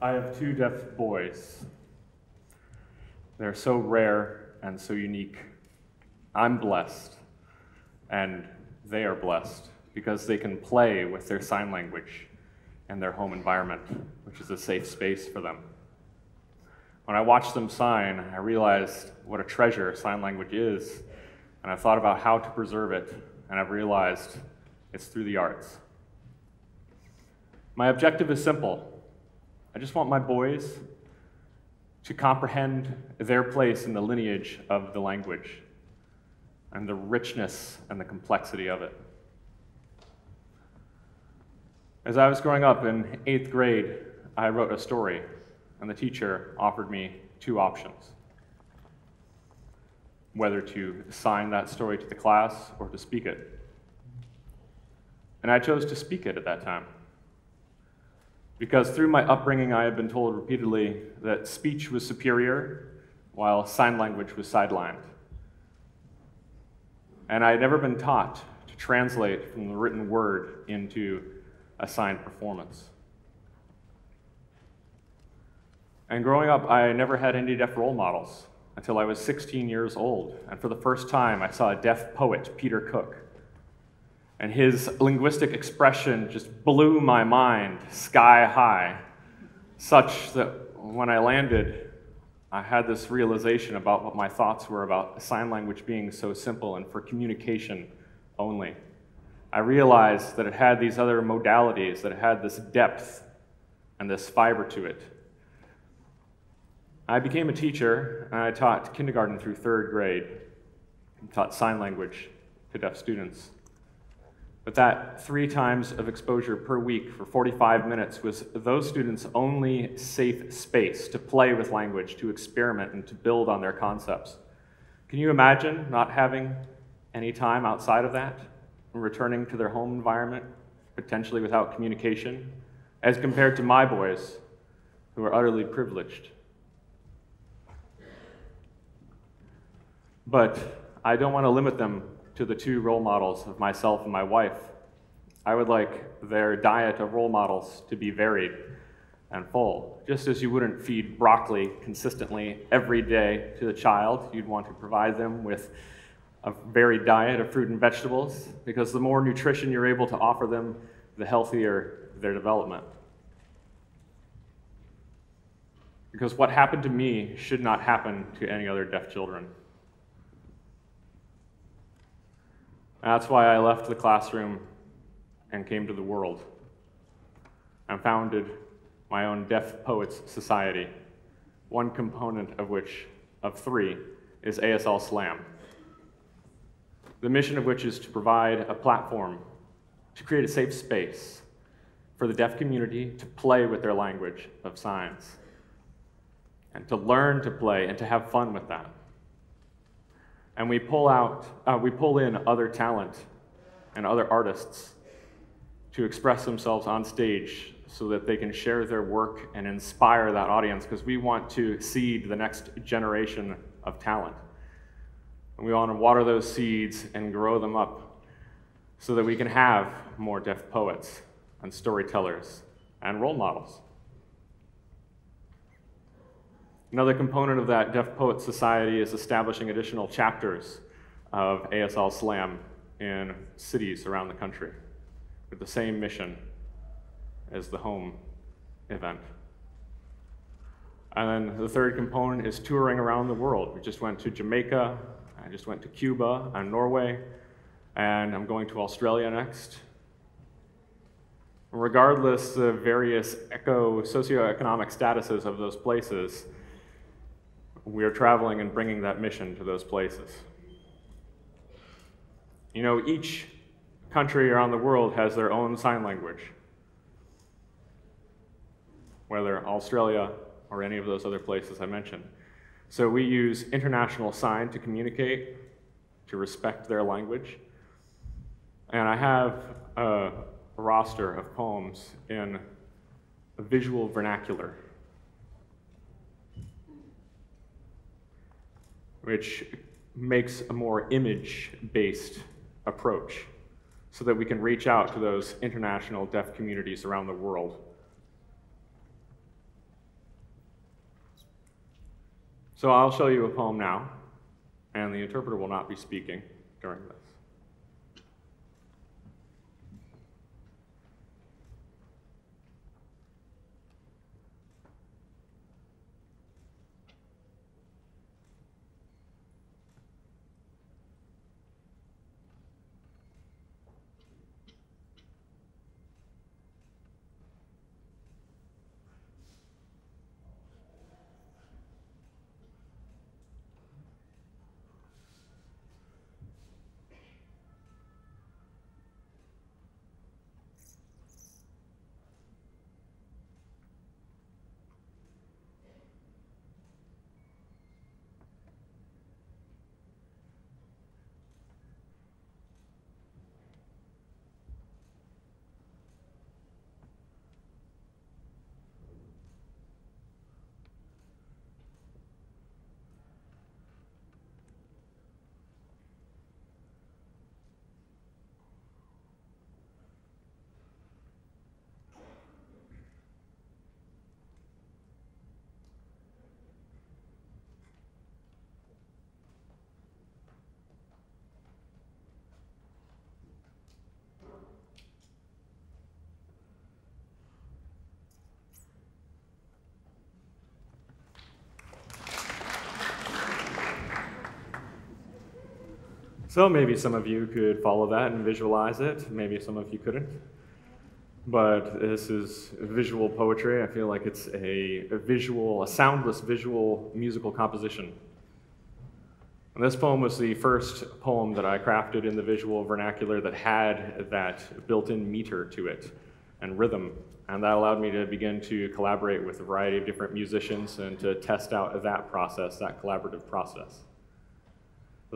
I have two deaf boys. They're so rare and so unique. I'm blessed, and they are blessed because they can play with their sign language in their home environment, which is a safe space for them. When I watched them sign, I realized what a treasure sign language is, and I've thought about how to preserve it, and I've realized it's through the arts. My objective is simple. I just want my boys to comprehend their place in the lineage of the language and the richness and the complexity of it. As I was growing up in eighth grade, I wrote a story, and the teacher offered me two options whether to sign that story to the class or to speak it. And I chose to speak it at that time. Because through my upbringing, I had been told repeatedly that speech was superior while sign language was sidelined. And I had never been taught to translate from the written word into a signed performance. And growing up, I never had any deaf role models until I was 16 years old. And for the first time, I saw a deaf poet, Peter Cook. And his linguistic expression just blew my mind sky high, such that when I landed, I had this realization about what my thoughts were about sign language being so simple and for communication only. I realized that it had these other modalities, that it had this depth and this fiber to it. I became a teacher, and I taught kindergarten through third grade, I taught sign language to deaf students. But that three times of exposure per week for 45 minutes was those students' only safe space to play with language, to experiment, and to build on their concepts. Can you imagine not having any time outside of that, and returning to their home environment, potentially without communication, as compared to my boys, who are utterly privileged? But I don't want to limit them to the two role models of myself and my wife. I would like their diet of role models to be varied and full. Just as you wouldn't feed broccoli consistently every day to the child, you'd want to provide them with a varied diet of fruit and vegetables, because the more nutrition you're able to offer them, the healthier their development. Because what happened to me should not happen to any other deaf children. That's why I left the classroom and came to the world and founded my own Deaf Poets Society, one component of which, of three, is ASL Slam. The mission of which is to provide a platform to create a safe space for the deaf community to play with their language of signs and to learn to play and to have fun with that and we pull out, uh, we pull in other talent and other artists to express themselves on stage so that they can share their work and inspire that audience because we want to seed the next generation of talent. And we want to water those seeds and grow them up so that we can have more deaf poets and storytellers and role models. Another component of that Deaf Poet Society is establishing additional chapters of ASL Slam in cities around the country with the same mission as the home event. And then the third component is touring around the world. We just went to Jamaica, I just went to Cuba and Norway, and I'm going to Australia next. Regardless of various eco socioeconomic statuses of those places, we are traveling and bringing that mission to those places. You know, each country around the world has their own sign language, whether Australia or any of those other places I mentioned. So we use international sign to communicate, to respect their language. And I have a, roster of poems in a visual vernacular which makes a more image-based approach so that we can reach out to those international deaf communities around the world. So I'll show you a poem now, and the interpreter will not be speaking during this. So maybe some of you could follow that and visualize it. Maybe some of you couldn't. But this is visual poetry. I feel like it's a, a visual, a soundless visual musical composition. And this poem was the first poem that I crafted in the visual vernacular that had that built-in meter to it and rhythm. And that allowed me to begin to collaborate with a variety of different musicians and to test out that process, that collaborative process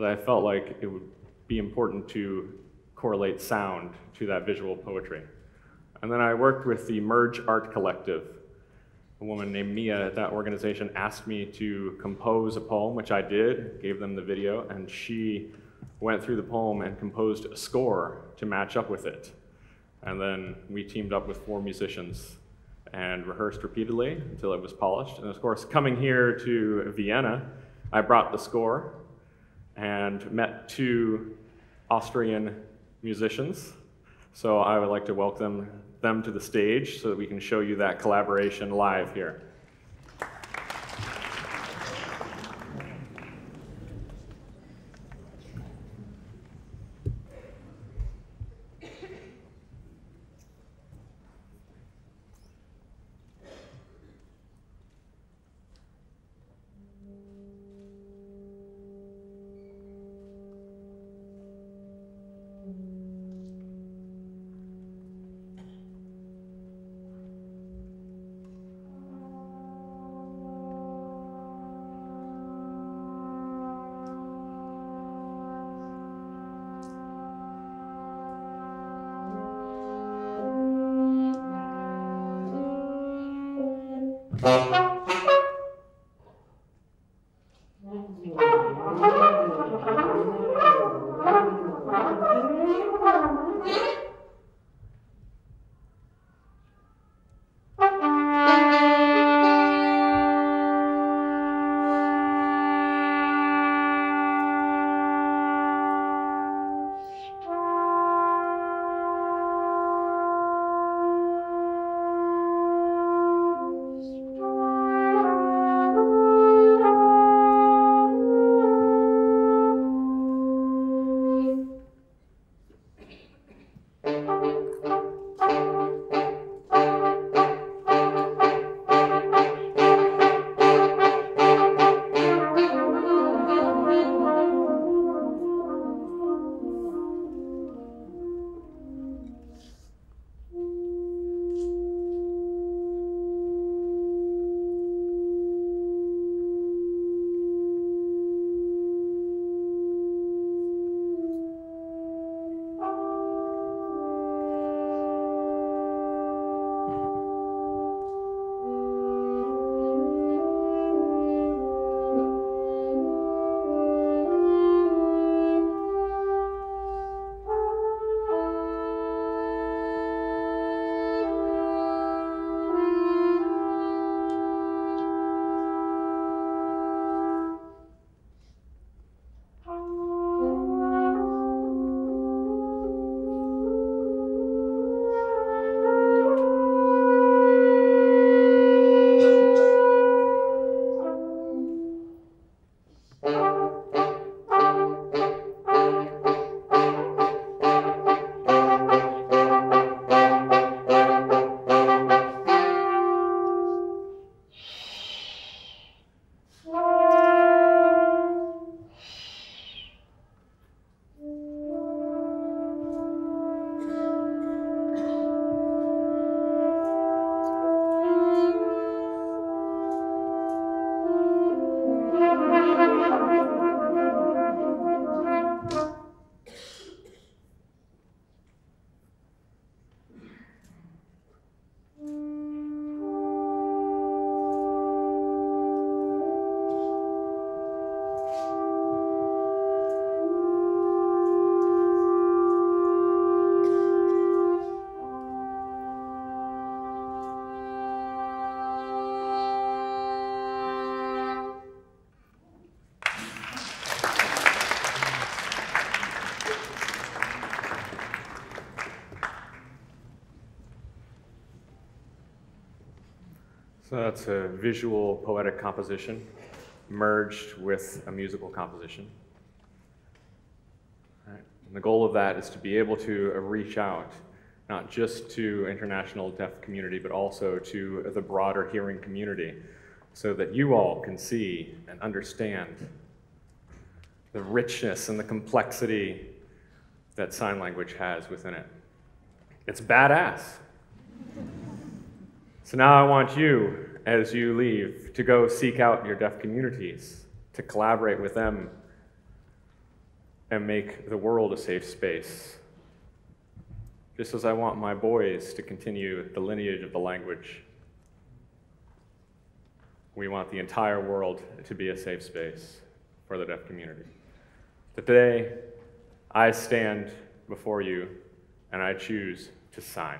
that I felt like it would be important to correlate sound to that visual poetry. And then I worked with the Merge Art Collective. A woman named Mia at that organization asked me to compose a poem, which I did, gave them the video, and she went through the poem and composed a score to match up with it. And then we teamed up with four musicians and rehearsed repeatedly until it was polished. And of course, coming here to Vienna, I brought the score and met two Austrian musicians. So I would like to welcome them to the stage so that we can show you that collaboration live here. Thank. So that's a visual poetic composition merged with a musical composition. Right. And the goal of that is to be able to reach out, not just to international deaf community, but also to the broader hearing community, so that you all can see and understand the richness and the complexity that sign language has within it. It's badass. So now I want you, as you leave, to go seek out your deaf communities, to collaborate with them, and make the world a safe space. Just as I want my boys to continue the lineage of the language, we want the entire world to be a safe space for the deaf community. Today, I stand before you and I choose to sign.